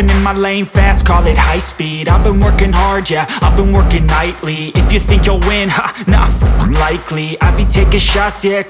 In my lane fast, call it high speed. I've been working hard, yeah, I've been working nightly. If you think you'll win, ha, nah, likely. I be taking shots, yeah,